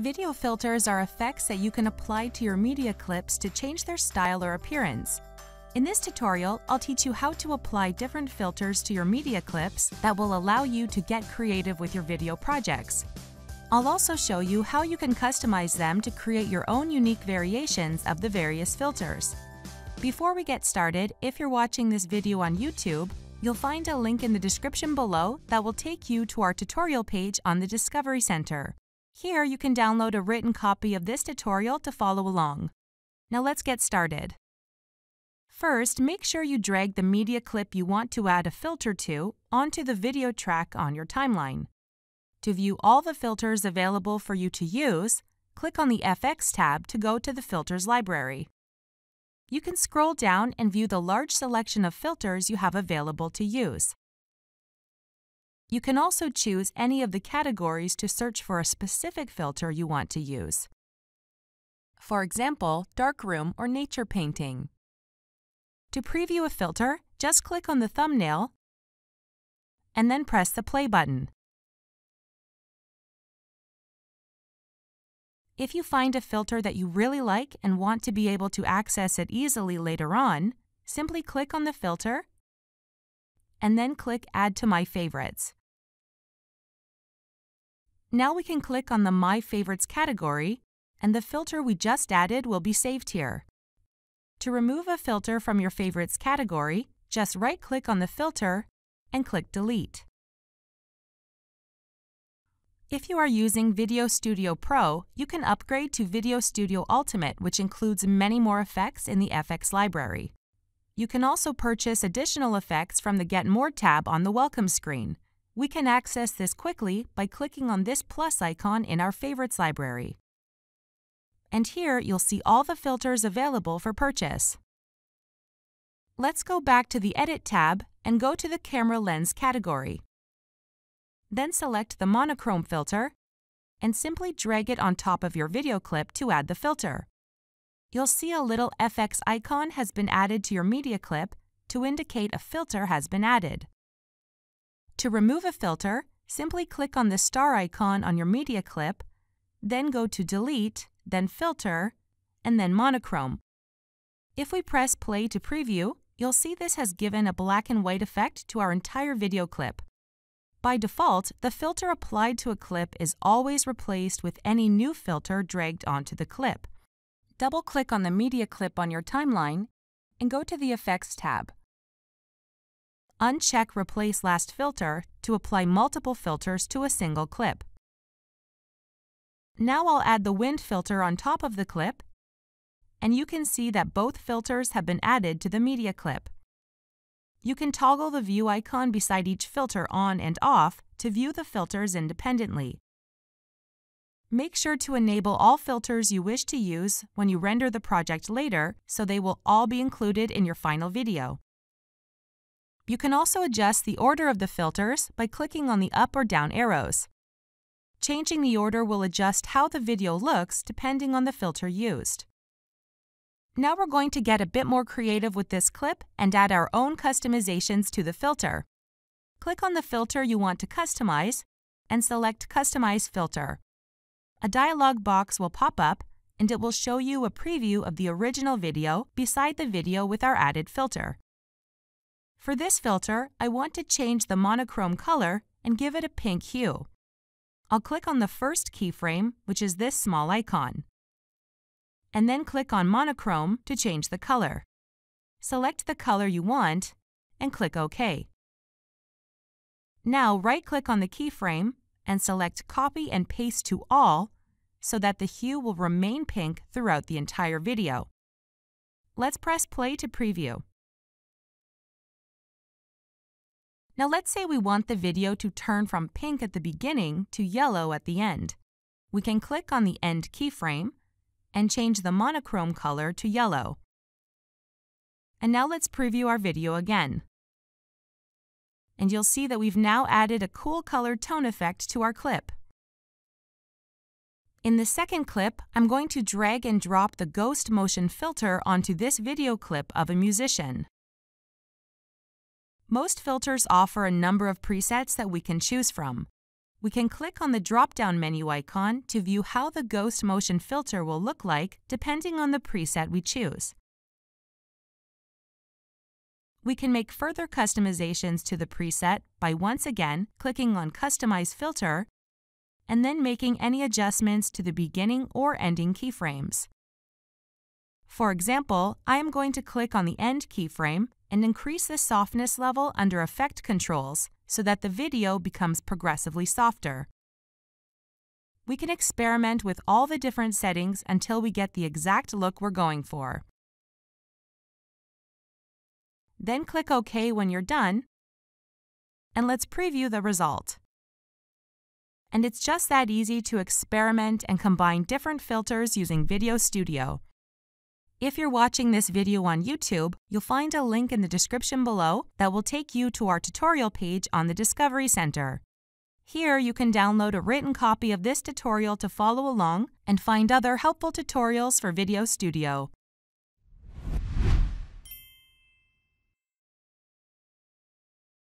Video filters are effects that you can apply to your media clips to change their style or appearance. In this tutorial, I'll teach you how to apply different filters to your media clips that will allow you to get creative with your video projects. I'll also show you how you can customize them to create your own unique variations of the various filters. Before we get started, if you're watching this video on YouTube, you'll find a link in the description below that will take you to our tutorial page on the Discovery Center. Here you can download a written copy of this tutorial to follow along. Now let's get started. First, make sure you drag the media clip you want to add a filter to onto the video track on your timeline. To view all the filters available for you to use, click on the FX tab to go to the Filters library. You can scroll down and view the large selection of filters you have available to use. You can also choose any of the categories to search for a specific filter you want to use. For example, darkroom or nature painting. To preview a filter, just click on the thumbnail and then press the play button. If you find a filter that you really like and want to be able to access it easily later on, simply click on the filter and then click Add to My Favorites. Now we can click on the My Favorites category, and the filter we just added will be saved here. To remove a filter from your Favorites category, just right-click on the filter and click Delete. If you are using VideoStudio Pro, you can upgrade to VideoStudio Ultimate, which includes many more effects in the FX library. You can also purchase additional effects from the Get More tab on the welcome screen. We can access this quickly by clicking on this plus icon in our Favorites library. And here you'll see all the filters available for purchase. Let's go back to the Edit tab and go to the Camera Lens category. Then select the monochrome filter and simply drag it on top of your video clip to add the filter you'll see a little FX icon has been added to your media clip to indicate a filter has been added. To remove a filter, simply click on the star icon on your media clip, then go to Delete, then Filter, and then Monochrome. If we press play to preview, you'll see this has given a black and white effect to our entire video clip. By default, the filter applied to a clip is always replaced with any new filter dragged onto the clip double-click on the media clip on your timeline and go to the Effects tab. Uncheck Replace Last Filter to apply multiple filters to a single clip. Now I'll add the wind filter on top of the clip, and you can see that both filters have been added to the media clip. You can toggle the view icon beside each filter on and off to view the filters independently. Make sure to enable all filters you wish to use when you render the project later so they will all be included in your final video. You can also adjust the order of the filters by clicking on the up or down arrows. Changing the order will adjust how the video looks depending on the filter used. Now we're going to get a bit more creative with this clip and add our own customizations to the filter. Click on the filter you want to customize and select Customize Filter a dialog box will pop up and it will show you a preview of the original video beside the video with our added filter. For this filter, I want to change the monochrome color and give it a pink hue. I'll click on the first keyframe, which is this small icon, and then click on monochrome to change the color. Select the color you want and click OK. Now right-click on the keyframe and select Copy and Paste to All so that the hue will remain pink throughout the entire video. Let's press play to preview. Now let's say we want the video to turn from pink at the beginning to yellow at the end. We can click on the end keyframe and change the monochrome color to yellow. And now let's preview our video again. And you'll see that we've now added a cool colored tone effect to our clip. In the second clip, I'm going to drag and drop the Ghost Motion filter onto this video clip of a musician. Most filters offer a number of presets that we can choose from. we can click on the drop-down menu icon to view how the Ghost Motion filter will look like depending on the preset we choose. We can make further customizations to the preset by once again clicking on Customize Filter and then making any adjustments to the beginning or ending keyframes. For example, I am going to click on the end keyframe and increase the softness level under Effect Controls so that the video becomes progressively softer. We can experiment with all the different settings until we get the exact look we're going for. Then click OK when you're done, and let's preview the result. And it's just that easy to experiment and combine different filters using VideoStudio. If you're watching this video on YouTube, you'll find a link in the description below that will take you to our tutorial page on the Discovery Center. Here you can download a written copy of this tutorial to follow along and find other helpful tutorials for VideoStudio.